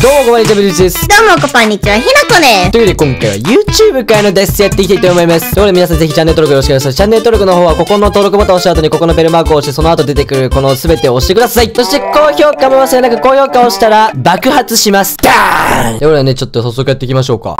どうもこんにちは、ブリーチです。どうもこんにちは、ひなこです。ということで今回は YouTube からのですやっていきたいと思います。ということで皆さんぜひチャンネル登録よろしくお願いします。チャンネル登録の方はここの登録ボタンを押した後にここのベルマークを押してその後出てくるこの全てを押してください。そして高評価も忘れなく高評価を押したら爆発します。ダーンということでね、ちょっと早速やっていきましょうか。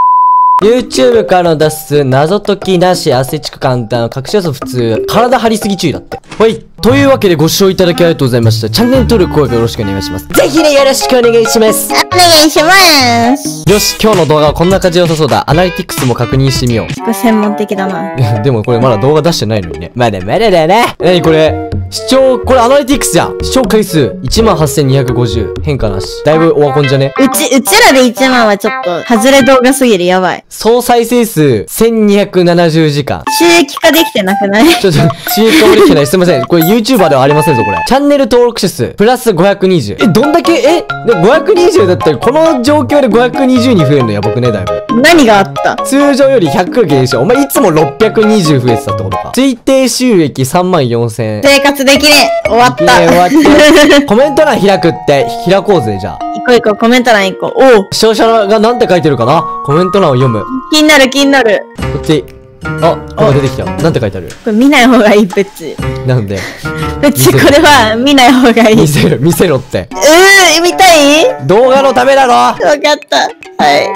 YouTube からの脱出、謎解きなし、アスレチック簡単、隠し要素普通、体張りすぎ注意だって。ほい。というわけでご視聴いただきありがとうございました。チャンネル登録、高評価よろしくお願いします。ぜひね、よろしくお願いします。お願いします。よし、今日の動画はこんな感じで良さそうだ。アナリティクスも確認してみよう。すごい専門的だな。でもこれまだ動画出してないのにね。まだまだだね。なにこれ視聴、これアナリティクスじゃん視聴回数18,250。変化なし。だいぶオワコンじゃね？うち、うちらで1万はちょっと、外れ動画すぎる、やばい。総再生数1270時間。収益化できてなくない？ちょっと、収益化もできてない。すいません。これ YouTuber ではありませんぞ、これ。チャンネル登録者数、プラス520。え、どんだけ、え、で520だったら、この状況で520に増えるのやばくね、だいぶ。何があった？通常より100減少。お前いつも620増えてたってことか。推定収益3万4000円。生活できねえ終わった。終わって。コメント欄開くって、開こうぜ、じゃあ。行こう行こう、コメント欄行こう。おう視聴者が何て書いてるかな？コメント欄を読む。気になる気になる。こっち。あ、なんか出てきた。なんて書いてある？これ見ない方がいい、プッチ。なんで？プッチ、これは見ない方がいい。う見せる、見せろって。ー、見たい？動画のためだろわかった。はい。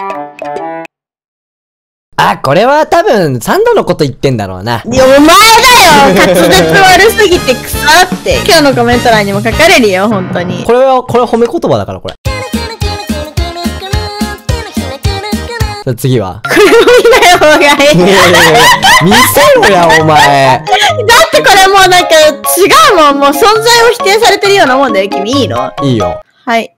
あ、これは多分、サンドのこと言ってんだろうな。いや、お前だよ滑舌悪すぎて腐って。今日のコメント欄にも書かれるよ、本当に。これは、これは褒め言葉だから、これ。さあ次は？これも見ない方がいい。いやいやいや見せろや、お前。だってこれもうなんか違うもん。もう存在を否定されてるようなもんだよ、君。いいの？いいよ。はい。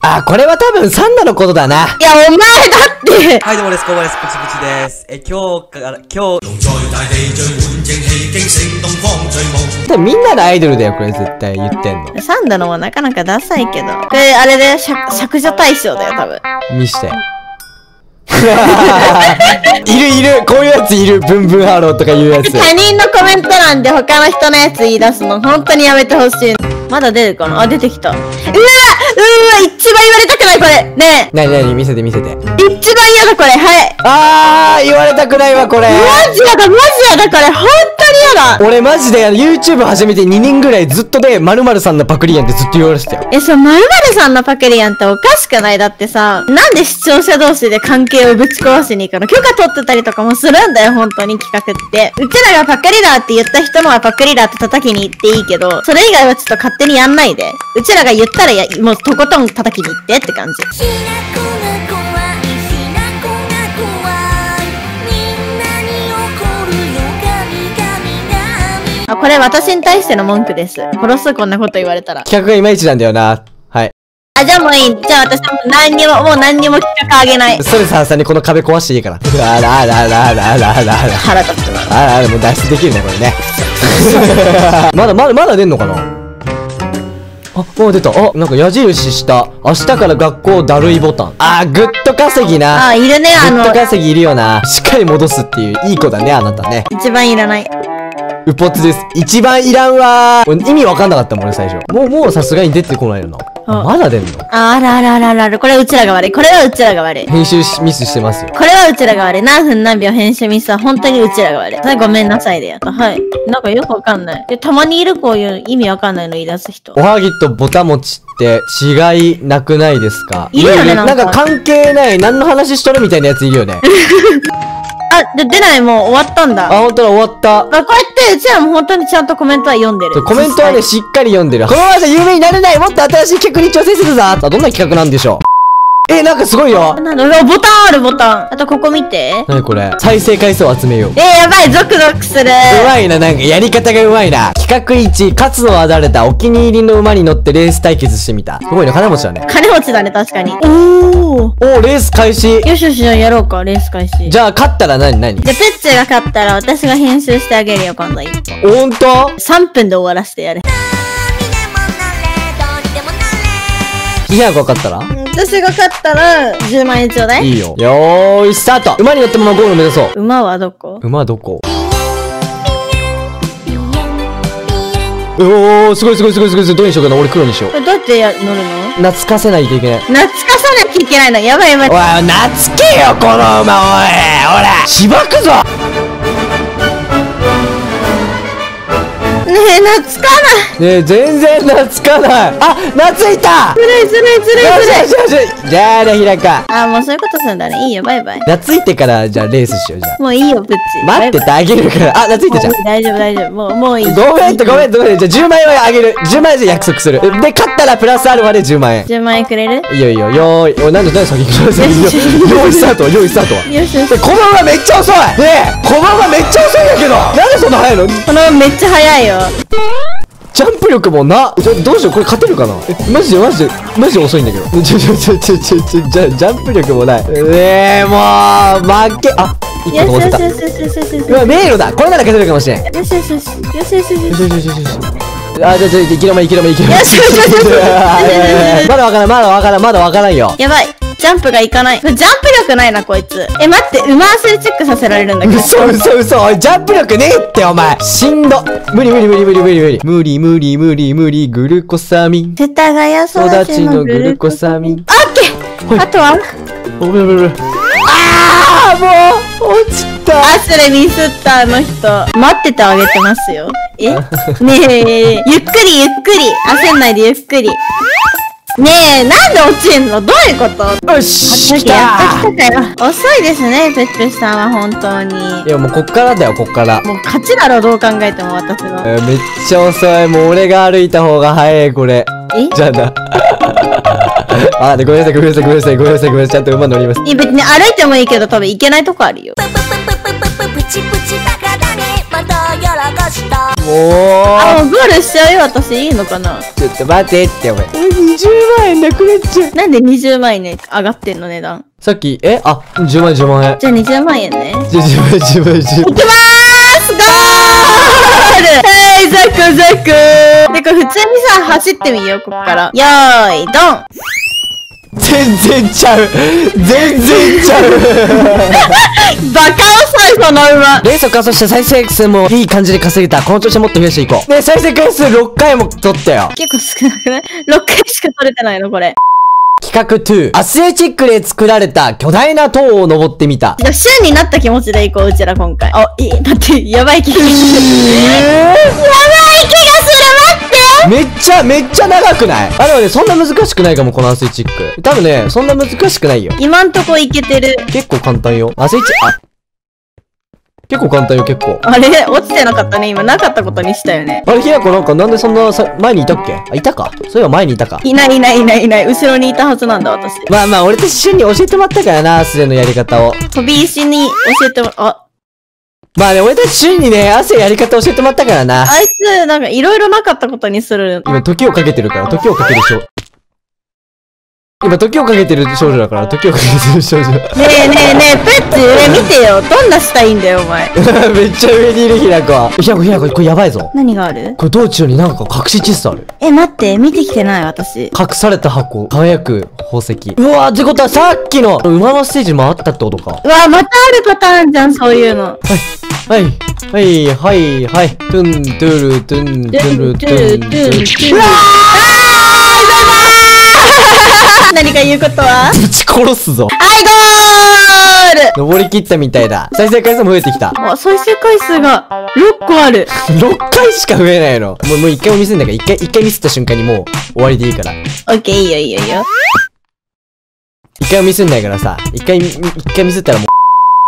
あ、これは多分、サンドのことだな。いや、お前だってはい、どうもです。コバです。プチプチです。え、今日から、今日、龍在大地最滿正氣，驚醒東方最夢。多分みんなのアイドルだよ、これ絶対言ってんの。サンダのもなかなかダサいけど。これ、あれだよ、尺尺女大賞だよ、多分。見して。いるいるこういうやついるブンブンハローとかいうやつ。他人のコメント欄で他の人のやつ言い出すの、本当にやめてほしい。まだ出るかなあ、出てきた。うわうわ一番言われたくない、これねなになに見せて見せて。え一番嫌だ、これはい。あー、言われたくないわ、これ。マジやだ、マジやだ、これ本当に嫌だ俺マジであの YouTube 始めて2年ぐらいずっとで、〇〇さんのパクリやんってずっと言われてたよ。え、そう、まるまるさんのパクリやんっておかしくない？だってさ、なんで視聴者同士で関係をぶち壊しに行くの？許可取ってたりとかもするんだよ、本当に企画って。うちらがパクリだって言った人のはパクリだって叩きに行っていいけど、それ以外はちょっと勝手にやんないで。うちらが言ったらや、もうとことん叩きに行ってって感じ。あ、これ私に対しての文句です。殺す、こんなこと言われたら。企画がいまいちなんだよな。はい。あ、じゃあもういい。じゃあ私もう何にも、もう何にも企画あげない。それさんさんにこの壁壊していいから。あらあらあらあらあらあらあら。腹立つな。あらあら、もう脱出できるね、これね。まだ、まだ、まだ出んのかなあ、もう出た。あ、なんか矢印した。明日から学校だるいボタン。あー、グッド稼ぎな。あ、いるね、あのグッド、稼ぎいるよな。しっかり戻すっていう、いい子だね、あなたね。一番いらない。うぽつです。一番いらんわー。俺意味わかんなかったもん、俺最初。もう、もうさすがに出てこないよな。あまだ出んの？あ、あらあらあらあらあら、これはうちらが悪い。これはうちらが悪い。編集しミスしてますよ。これはうちらが悪い。何分何秒編集ミスは本当にうちらが悪い。ごめんなさいでやった。はい。なんかよくわかんない。で、たまにいるこういう意味わかんないの言い出す人お。はぎとぼたもちって違いなくないですか？いるよねななんんかか関係ない、何の話しとるみたいなやついるよね。あ、で、出ないもう終わったんだ。あ、あ、ほんとだ、終わった。こうやってうちらも本当にちゃんとコメントは読んでる。コメントはね、実しっかり読んでる。このままじゃ有名になれないもっと新しい企画に挑戦するぞあ、どんな企画なんでしょうえ、なんかすごいよ際。なんだうわボタンあるボタン。あとここ見て。なにこれ再生回数を集めよう。えー、やばい、ゾクゾクする。うまいな、なんかやり方がうまいな。企画1、勝つのは誰だお気に入りの馬に乗ってレース対決してみた。すごいね、金持ちだね。金持ちだね、確かに。おー。おー、レース開始。よしよし、じゃあやろうか、レース開始。じゃあ、勝ったら何？何？じゃあ、ペッチが勝ったら私が編集してあげるよ、今度一本。ほんと？3分で終わらせてやれ。にでもなれどうにでもなれいや、分かったら？私が勝ったら、10万円ちょうだい？いいよ。よーい、スタート馬に乗ったままゴールを目指そう。馬はどこ？馬どこ？おー、すごいすごいすごいすごいすごい。どれにしようかな俺黒にしよう。どうやってや乗るの懐かせないといけない。懐かさなきゃいけないの。やばいやばい。おい、懐けよ、この馬、おい。ほら、しばくぞねえ、懐かない。ねえ、全然懐かない。あ、懐いたずるいずるいずるいずるい。じゃあね、ひらか。あ、もうそういうことするんだね。いいよ、バイバイ。懐いてから、じゃあレースしよう、じゃあ。もういいよ、ブッチ。待っててあげるから。あ、懐いたじゃん。大丈夫、大丈夫。もう、もういい。ごめんってごめんごめんじゃあ10万円はあげる10万円で約束するで勝ったらプラスアルファで10万円10万円くれる？いいよいいよよーいおいなんでなんで先行くの？用意スタート用意スタートよしよし。でこの馬めっちゃ遅いねえこの馬めっちゃ遅いんだけどなんでそんな速いの？このめっちゃ早いよ。ジャンプ力もな。どうしよう。これ勝てるかな？えマジでマジでマジで遅いんだけど。ちょちょちょちょちょちょジャンプ力もない。ねえもう負け。あ一よしよしよしよしよしうわ迷路だ。これなら勝てるかもしれん。よよしよしよしよしよしよしよし。しよしよしあ、じゃあ、じゃあ、生きろま、生きろま、生きろま。よしよしよしよし。まだわからん、まだわからん、まだわからんよ。やばい。ジャンプがいかない。ジャンプ力ないな、こいつ。え、待って、馬忘れチェックさせられるんだけど。嘘嘘嘘。おい、ジャンプ力ねえって、お前。しんど。無理無理無理無理無理無理。無理無理無理無理、グルコサミン。世田谷育ちのグルコサミン。オッケーあとは？おぶぶぶ。あーもう落ちたあ、それミスったあの人待っててあげてますよえ？ねえゆっくりゆっくり焦んないでゆっくりねえ、なんで落ちんの？どういうこと？よし来やっとた来たかよ。遅いですね、ペッペさんは本当にい。やもうこっからだよこっからもう勝ちだろ、どう考えても私の。えーめっちゃ遅いもう俺が歩いた方が早いこれえ？じゃあな あでごめんなさいごめんなさいごめんなさいごめんなさいごめんなさいちゃんと馬乗りますいや別に歩いてもいいけど多分行けないとこあるよ。プププププププチプチバカだねまたやらかしたもあ、うもうゴールしちゃうよ、私。いいのかなちょっと待ってってお前20万円なくなっちゃう。なんで20万円ね、上がってんの値段？さっきえ？あ10万円10万円。じゃあ20万円ね。じゃ10万円10万円10万円。行きまーすゴールはい、ザクザク。で、これ普通にさ、走ってみよう、こっから。よーい、ドン。全然ちゃう。全然ちゃう遅い、その馬レースを完走して再生数もいい感じで稼げた。この調子でもっと増やしていこう。で再生回数6回も取ったよ。結構少なくない ?6 回しか取れてないの、これ。企画2アスレチックで作られた巨大な塔を登ってみた。じゃあ、週になった気持ちで行こう、うちら今回。あ、いい、待って、やばい気がする。やばい気がする、待ってめっちゃめっちゃ長くない？あでもねそんな難しくないかもこのアスレチック。多分ねそんな難しくないよ。今んとこいけてる。結構簡単よ。アスレチあ結構簡単よ結構あれ？落ちてなかったね、今。なかったことにしたよね。あれひなこなんかなんでそんなさ前にいたっけ？あいたかそういえば前にいたかいないいないいないいない。後ろにいたはずなんだ、私。まあまあ俺と一緒に教えてもらったからなアスレのやり方を飛び石に教えてもら、あ、まあね俺たち瞬にね汗やり方教えてもらったからなあいつ、なんかいろいろなかったことにする。今時をかけてるから時をかける少今時をかけてる少女だから時をかけてる少女。ねえねえねえ、プッチ上見てよ。どんなしたいんだよ、お前。めっちゃ上にいるひなこひなこひなここれやばいぞ。何がある？これ道中になんか隠し地図ある。え、待って、見てきてない、私。隠された箱。輝く宝石。うわってことはさっきの馬のステージもあったってことか。うわ、またあるパターンじゃん、そういうの。はい。はい。はい。はい。トゥントゥルトゥントゥルトゥントゥルうわ何か言うことは？ー ぶち殺すぞ。はい、ゴール！登り切ったみたいだ。再生回数も増えてきた。あ、再生回数が6個ある。6回しか増えないの。もうもう1回もミスんだから1回一回ミスった瞬間にもう終わりでいいから。オッケー、いいよいいよ。いいよ。一回もミスんないからさ、一回、一回ミスったらもう、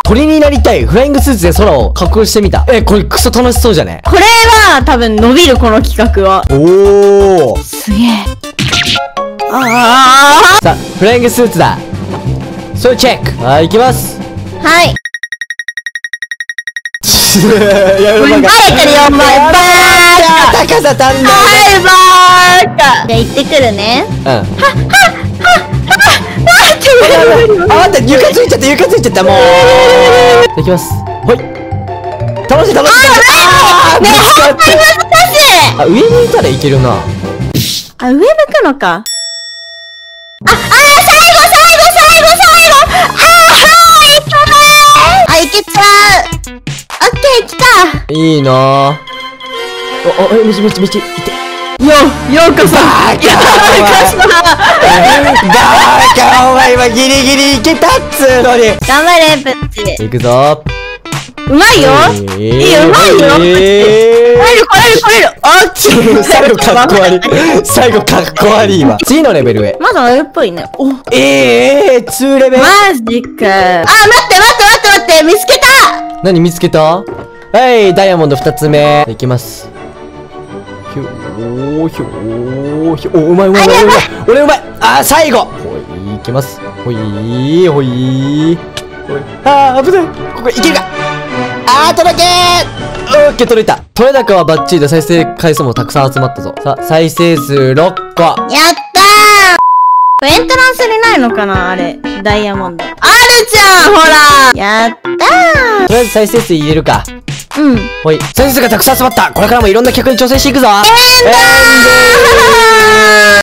鳥になりたい。フライングスーツで空を加工してみた。え、これクソ楽しそうじゃね？これは多分伸びる、この企画は。おー。すげえ。あさあ、フライングスーツだ。それチェックはい、行きます。あはい。やめろ、バカ。バレてるよ、お前。バーカ高さ足んない。はい、バーカじゃあ行ってくるね。うん。待ってあ、待って、床ついちゃった、床ついちゃった、もう。いきます。ほい。楽しい、楽しい。あー、ぶつかった。難しいあ、上にいたらいけるな。あ、上向くのか。ないあ、いけちゃうオッケー、来たいいなぁ。お、お、みちみちみち、いて。よ、ようこそ。バーカお前今ギリギリいけたっつうのに頑張れ、プッチ。いくぞうまいよ。えいいよ、うまいよ。来えれる、来れる、来れる。あっち。ー最後かっこ悪い最後かっこ悪いわ次のレベルへまだあれっぽいね。お、マええー、2レベルジか。あ、待って、待って、待って、待って、見つけた何見つけた？はいダイヤモンド2つ目いきますひょーひょーひょおうまいうまいうまいうまい俺うまいあー最後ほいいきますほいーほいーほいあー危ないここいけるかあー届けーオッケー届いた取れ高はバッチリで再生回数もたくさん集まったぞさ再生数6個やったーエントランスにないのかなあれ。ダイヤモンド。あるじゃんほらやったーとりあえず再生数入れるかうん。ほい再生数がたくさん集まった。これからもいろんな企画に挑戦していくぞ。エン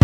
ドー